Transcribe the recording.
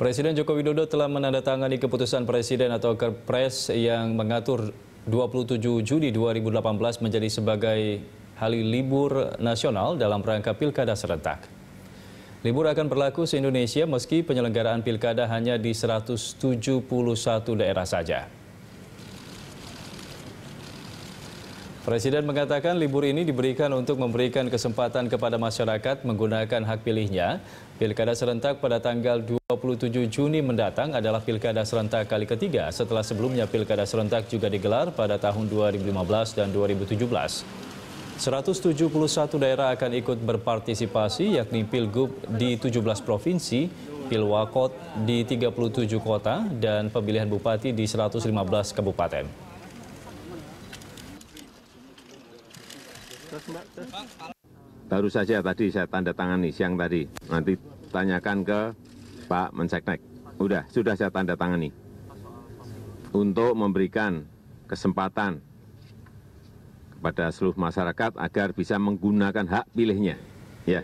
Presiden Joko Widodo telah menandatangani keputusan Presiden atau Kepres yang mengatur 27 Juni 2018 menjadi sebagai hari libur nasional dalam rangka Pilkada serentak. Libur akan berlaku se-Indonesia meski penyelenggaraan pilkada hanya di 171 daerah saja. Presiden mengatakan libur ini diberikan untuk memberikan kesempatan kepada masyarakat menggunakan hak pilihnya. Pilkada serentak pada tanggal 27 Juni mendatang adalah pilkada serentak kali ketiga setelah sebelumnya pilkada serentak juga digelar pada tahun 2015 dan 2017. 171 daerah akan ikut berpartisipasi yakni Pilgub di 17 provinsi, Pilwakot di 37 kota, dan pemilihan bupati di 115 kabupaten. Baru saja tadi saya tanda tangani siang tadi. Nanti tanyakan ke Pak Menseknek. Udah, sudah saya tanda tangani. Untuk memberikan kesempatan kepada seluruh masyarakat agar bisa menggunakan hak pilihnya. Ya.